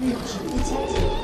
Breach detected.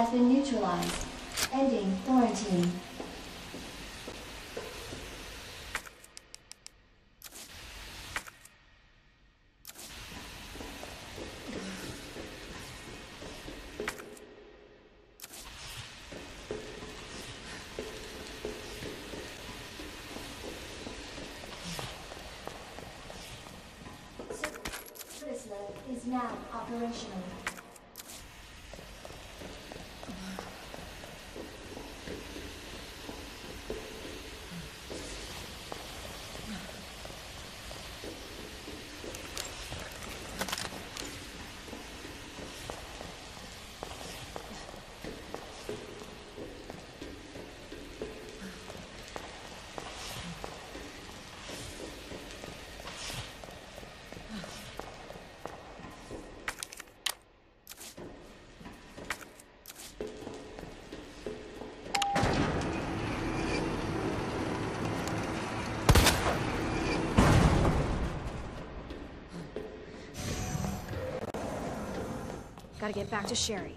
Has been neutralized. Ending quarantine. Chrysler is now operational. Gotta get back to Sherry.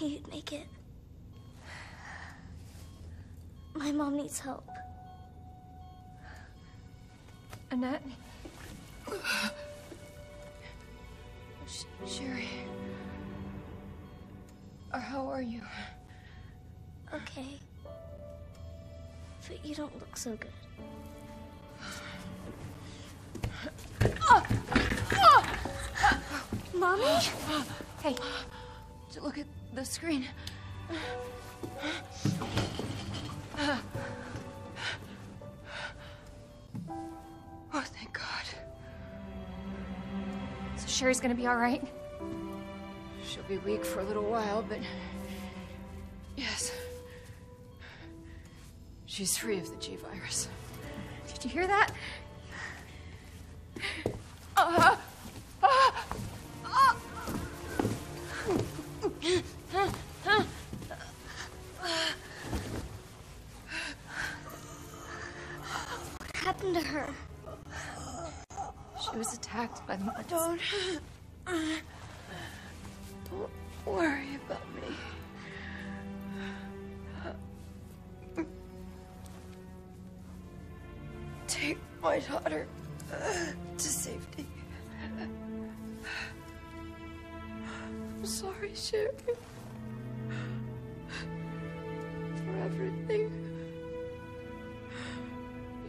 Knew you'd make it. My mom needs help. Annette. Sh- Sherry. Or how are you? Okay. But you don't look so good. Mommy? Hey, to look at the screen. Oh, thank God. So Sherry's gonna be all right? She'll be weak for a little while, but yes. She's free of the G virus. Did you hear that? Uh, happened to her? She was attacked by the monsters. Don't. Don't worry about me. Take my daughter to safety. I'm sorry, Sherry. For everything.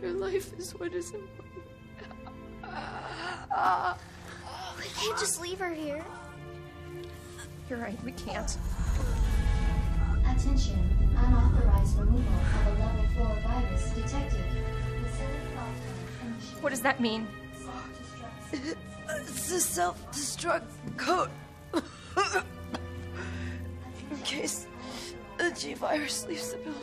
Your life is what is important. We can't just leave her here. You're right, we can't. Attention, unauthorized removal of a level 4 virus detected. Facility lockdown initiated. What does that mean? It's a self-destruct code. In case the G virus leaves the building.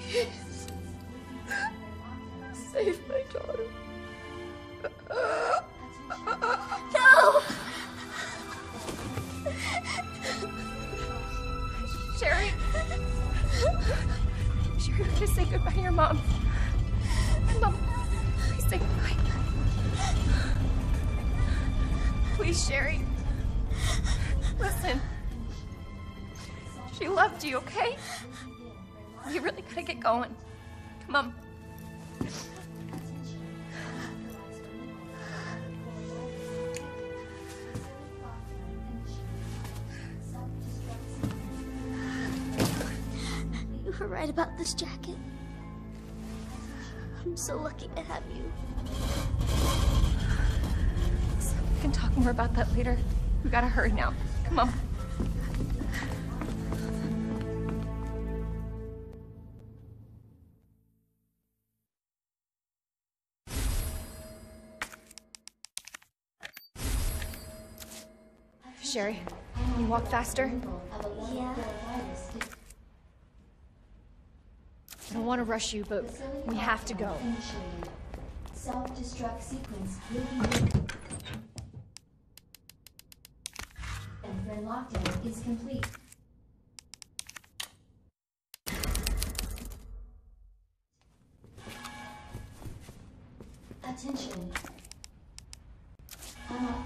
Please. Save my daughter. No! Sherry? Sherry, gotta say goodbye to your mom. Mom, please say goodbye. Please, Sherry. Listen. She loved you, okay? We really gotta get going. Come on. You were right about this jacket. I'm so lucky to have you. We can talk more about that later. We gotta hurry now. Come on. Sherry, you walk faster? Yeah. I don't want to rush you, but we have to go. Self-destruct sequence. And when lockdown is complete. Attention.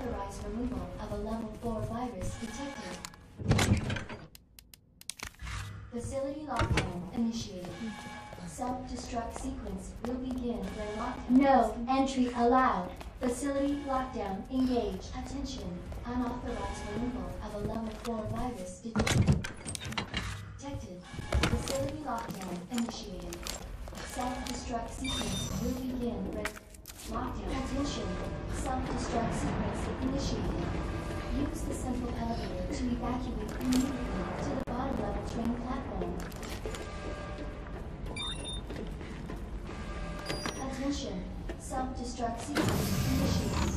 Unauthorized removal of a level 4 virus detected. Facility lockdown initiated. Self-destruct sequence will begin when lockdown. No entry allowed. Facility lockdown engaged. Attention. Unauthorized removal of a level 4 virus detected. Facility lockdown initiated. Self-destruct sequence will begin when. Attention. Self-destruct sequence initiated. Use the central elevator to evacuate immediately to the bottom level train platform. Attention. Self-destruct sequence initiated.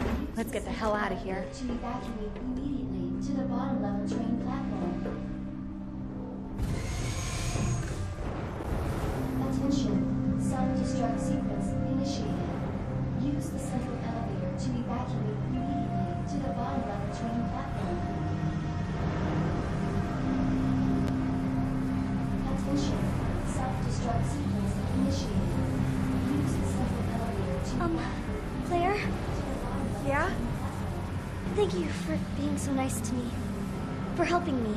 Use Let's get the hell outta here. To evacuate immediately to the bottom level train platform. Attention. Self-destruct sequence initiated. Use the central elevator to evacuate immediately to the bottom level train platform. Attention. Self-destruct sequence initiated. Use the central elevator to Um, Claire, Yeah? thank you for being so nice to me. For helping me.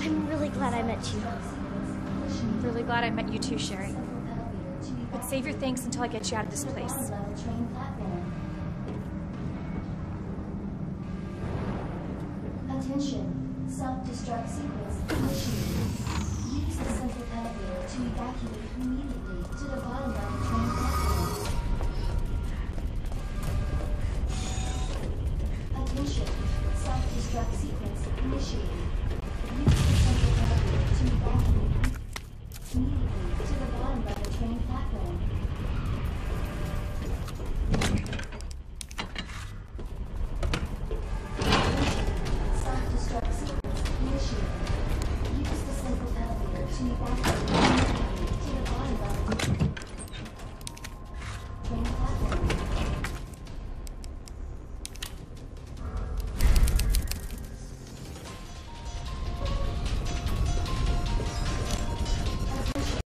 I'm really glad I met you. I'm really glad I met you too, Sherry. But save your thanks until I get you out of this place. Attention. Self-destruct sequence initiated. Use the central elevator to evacuate immediately to the bottom of the train platform.